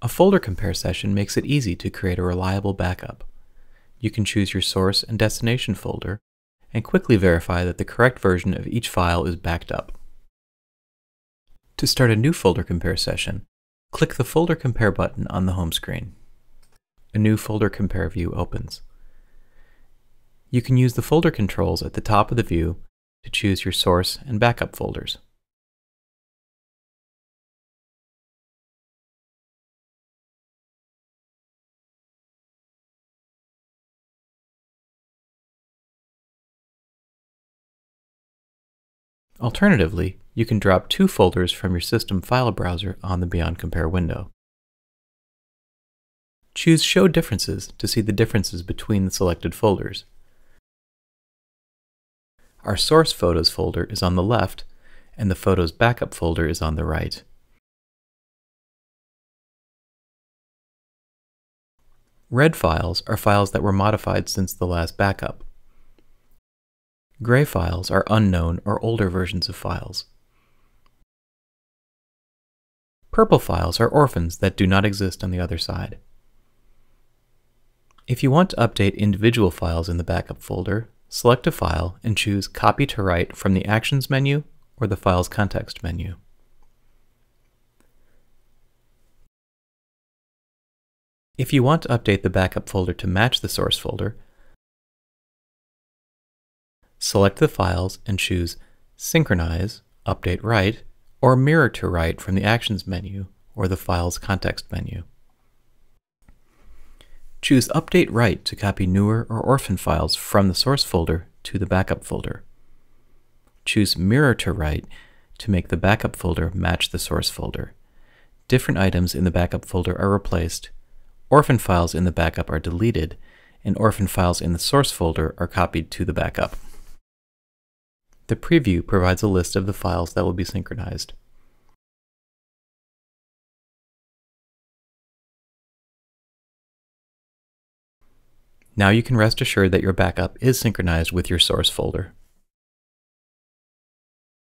A folder compare session makes it easy to create a reliable backup. You can choose your source and destination folder and quickly verify that the correct version of each file is backed up. To start a new folder compare session, click the Folder Compare button on the home screen. A new Folder Compare view opens. You can use the folder controls at the top of the view to choose your source and backup folders. Alternatively, you can drop two folders from your system file browser on the Beyond Compare window. Choose Show Differences to see the differences between the selected folders. Our Source Photos folder is on the left, and the Photos Backup folder is on the right. Red files are files that were modified since the last backup. Gray files are unknown or older versions of files. Purple files are orphans that do not exist on the other side. If you want to update individual files in the backup folder, select a file and choose Copy to Right from the Actions menu or the File's context menu. If you want to update the backup folder to match the source folder, select the files and choose Synchronize, Update Right, or Mirror to Right from the Actions menu or the File's context menu. Choose Update Right to copy newer or orphan files from the source folder to the backup folder. Choose Mirror to Right to make the backup folder match the source folder. Different items in the backup folder are replaced, orphan files in the backup are deleted, and orphan files in the source folder are copied to the backup. The preview provides a list of the files that will be synchronized. Now you can rest assured that your backup is synchronized with your source folder.